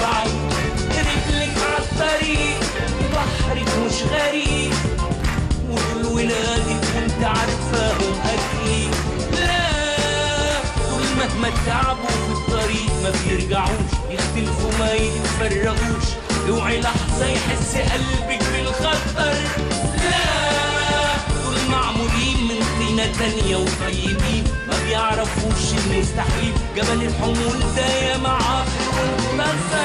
بعيد رجلك الطريق بحرك مش غريب ودول ولادك انت عارفاهم أكيد. لا دول مهما تعبوا في الطريق ما بيرجعوش يختلفوا ما يتفرغوش. اوعي لحظة يحس قلبك بالخطر. لا دول معمولين من طينة تانية وطيبين. ما بيعرفوش المستحيل جبل الحمول ده يا معاقل. وانتصر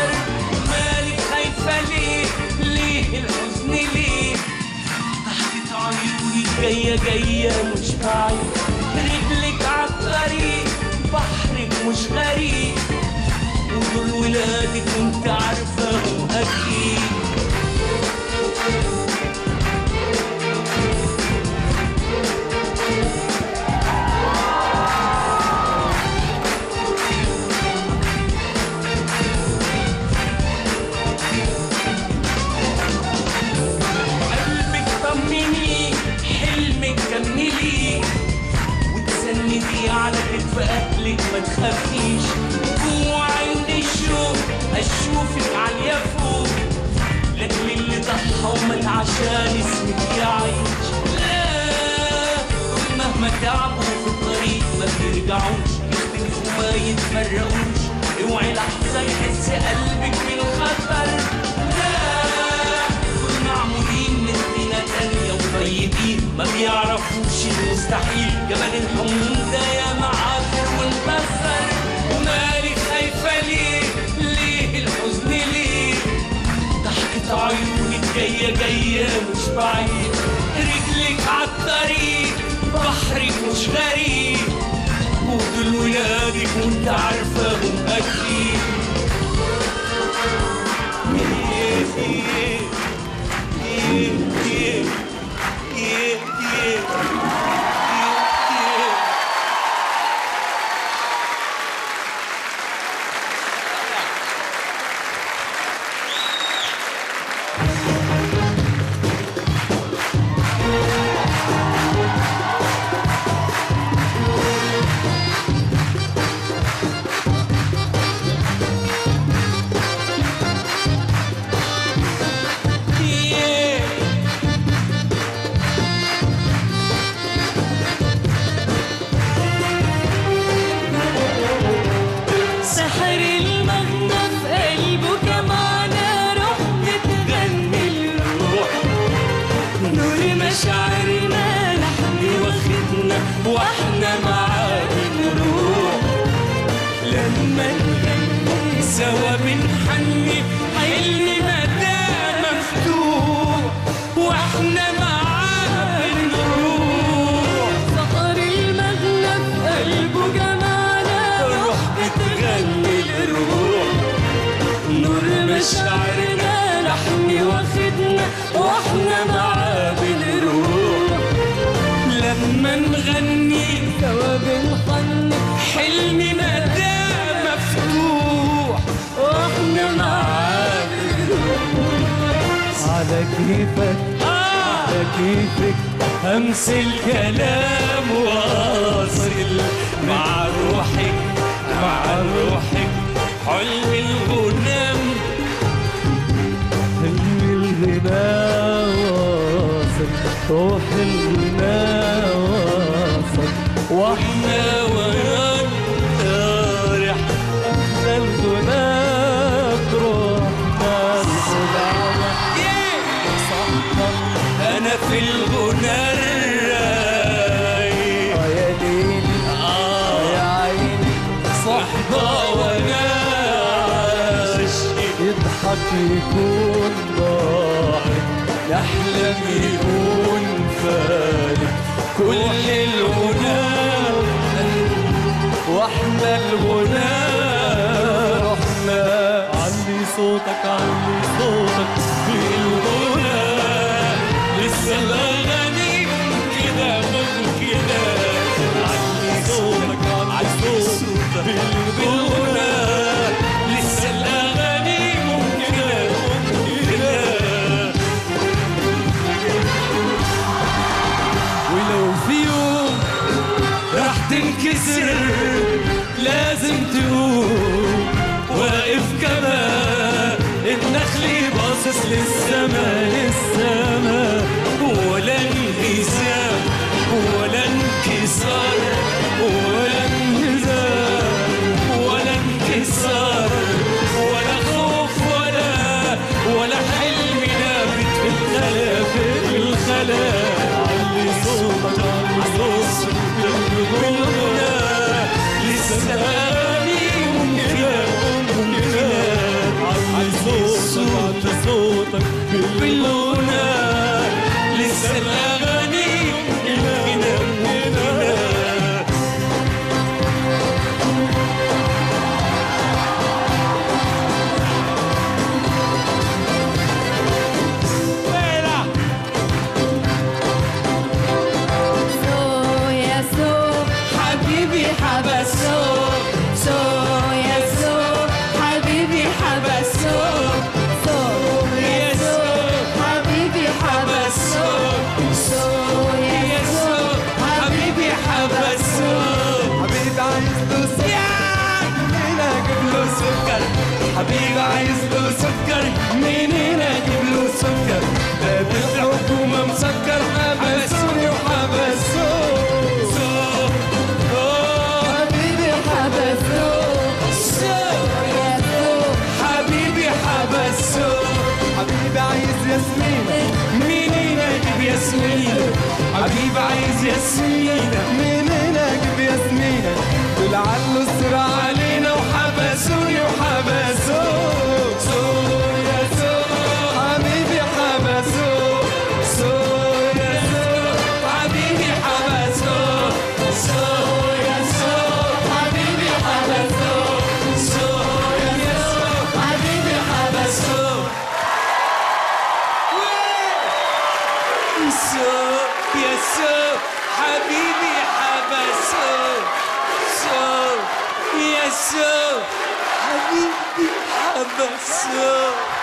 جاية جاية مش بعيد. رجلك عالطريق بحرك مش غريب. ودول ولادك وانت عارفاهم ما بيرجعوش يختلفوا ما يتفرقوش اوعي لحظة يحس قلبك بالخطر لا دول معمولين من طينة تانية وطيبين ما بيعرفوش المستحيل. جبل الحمول ده يا معافر وانتصر ومالك خايفة ليه؟ ليه الحزن ليه؟ ضحكة عيونك جاية جاية مش بعيد. رجلك عالطريق بحرك مش غريب. ودول ولادك وانت عارفاهم أكيد وإحنا معاه بنروح لما نغني سوا بنحني حلمنا على كيفك على كيفك؟ همس الكلام واصل مع روحك مع روحك. حلم الغنام. حلم الغناء واصل روح الغناء. يضحك يكون ضاحك يحلم يكون فارق كل الغنى وإحنا الغنى below. حبيبي عايز له سكر. منين أجيب له سكر؟ باب الحكومة مسكر. حبسوني وحبسوه حبيبي عايز ياسمين. منين أجيب ياسمين؟ حبيبي عايز ياسمين. منين أجيب ياسمين؟ I need will be by myself.